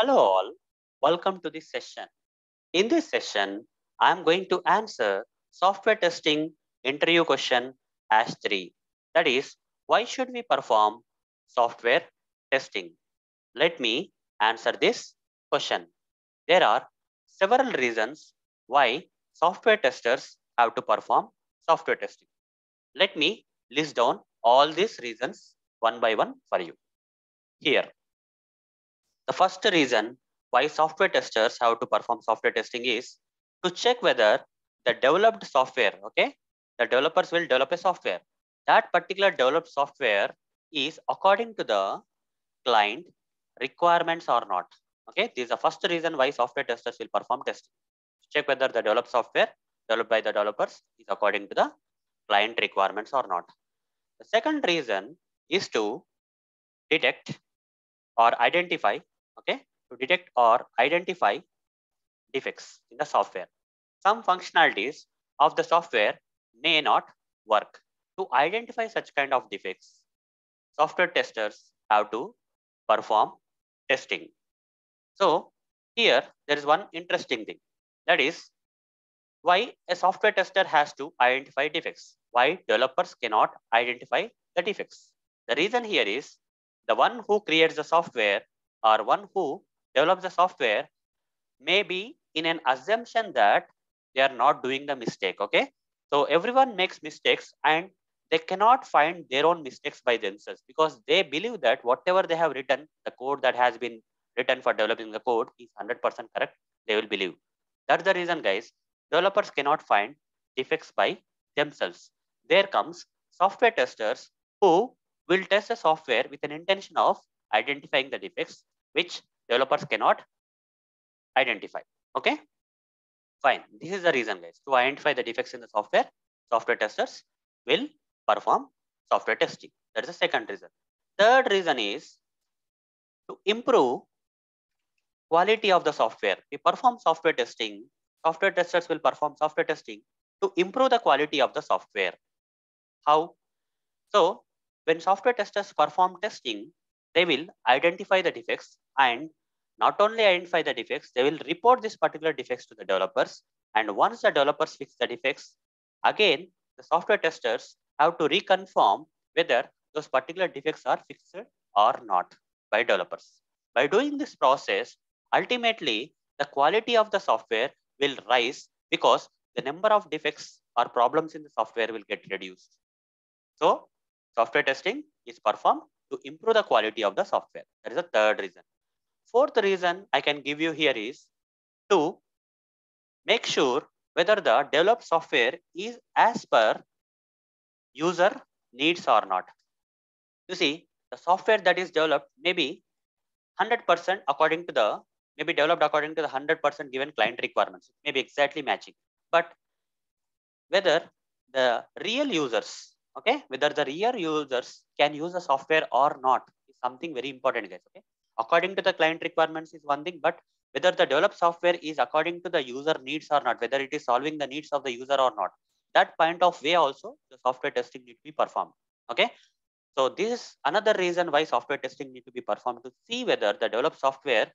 Hello all, welcome to this session. In this session, I am going to answer software testing interview question as 3. That is, why should we perform software testing? Let me answer this question. There are several reasons why software testers have to perform software testing. Let me list down all these reasons one by one for you. Here, the first reason why software testers have to perform software testing is to check whether the developed software, okay, the developers will develop a software. That particular developed software is according to the client requirements or not. Okay, this is the first reason why software testers will perform testing. Check whether the developed software developed by the developers is according to the client requirements or not. The second reason is to detect or identify, okay, to detect or identify defects in the software. Some functionalities of the software may not work. To identify such kind of defects, software testers have to perform testing. So here there is one interesting thing that is why a software tester has to identify defects. Why developers cannot identify the defects. The reason here is the one who creates the software or one who develops the software may be in an assumption that they are not doing the mistake. Okay. So everyone makes mistakes and they cannot find their own mistakes by themselves because they believe that whatever they have written, the code that has been written for developing the code is 100% correct. They will believe. That's the reason, guys. Developers cannot find defects by themselves. There comes software testers who will test the software with an intention of identifying the defects which developers cannot identify. Okay, fine. This is the reason, guys. To identify the defects in the software, software testers will perform software testing. That is the second reason. Third reason is to improve quality of the software. We perform software testing. Software testers will perform software testing to improve the quality of the software. How? So when software testers perform testing, they will identify the defects and not only identify the defects, they will report this particular defects to the developers. And once the developers fix the defects, again, the software testers have to reconfirm whether those particular defects are fixed or not by developers. By doing this process, ultimately, the quality of the software will rise because the number of defects or problems in the software will get reduced. So software testing is performed to improve the quality of the software. That is the third reason. Fourth reason I can give you here is to make sure whether the developed software is as per user needs or not. You see, the software that is developed may be 100% according to the, maybe developed according to the 100% given client requirements, maybe exactly matching. But whether the real users, okay, whether the real users can use the software or not is something very important, guys, okay according to the client requirements is one thing, but whether the developed software is according to the user needs or not, whether it is solving the needs of the user or not, that point of way also the software testing need to be performed. Okay. So this is another reason why software testing need to be performed to see whether the developed software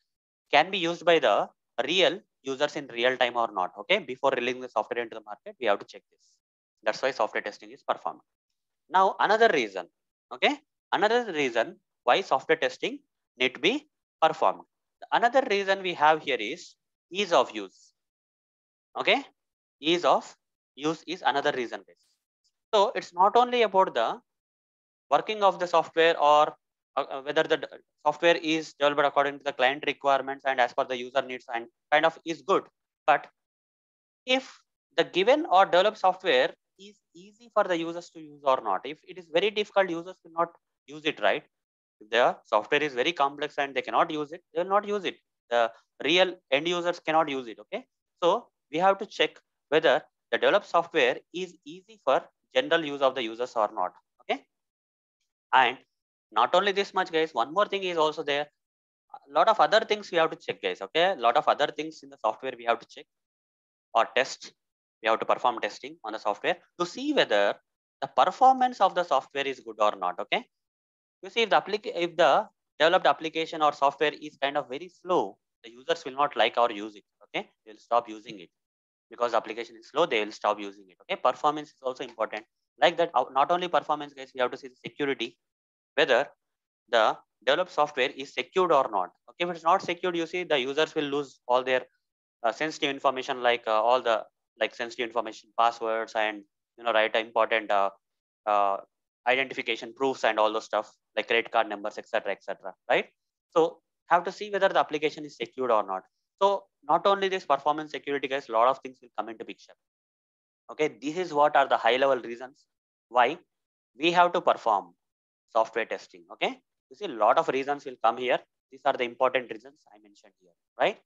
can be used by the real users in real time or not. Okay. Before releasing the software into the market, we have to check this. That's why software testing is performed. Now, another reason. Okay. Another reason why software testing need to be performed. Another reason we have here is ease of use. Okay, ease of use is another reason. So it's not only about the working of the software or uh, whether the software is developed according to the client requirements and as per the user needs and kind of is good. But if the given or developed software is easy for the users to use or not, if it is very difficult, users will not use it, right? If the software is very complex and they cannot use it, they will not use it. The real end users cannot use it. Okay. So we have to check whether the developed software is easy for general use of the users or not. Okay. And not only this much, guys, one more thing is also there. A lot of other things we have to check, guys. Okay. A lot of other things in the software we have to check or test. We have to perform testing on the software to see whether the performance of the software is good or not. Okay you see if the applic if the developed application or software is kind of very slow, the users will not like or use it. Okay, they'll stop using it because the application is slow. They will stop using it. Okay, performance is also important. Like that, not only performance, guys, we have to see the security, whether the developed software is secured or not. Okay, if it's not secured, you see the users will lose all their uh, sensitive information like uh, all the like sensitive information, passwords, and you know, write important uh, uh, identification proofs and all those stuff like credit card numbers, etc., etc. Right? So have to see whether the application is secured or not. So not only this performance security, guys, a lot of things will come into picture. Okay, this is what are the high level reasons why we have to perform software testing. Okay, you see a lot of reasons will come here. These are the important reasons I mentioned here, right?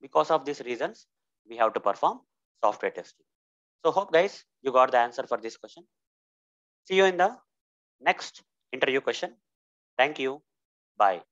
Because of these reasons, we have to perform software testing. So hope guys, you got the answer for this question. See you in the next interview question. Thank you. Bye.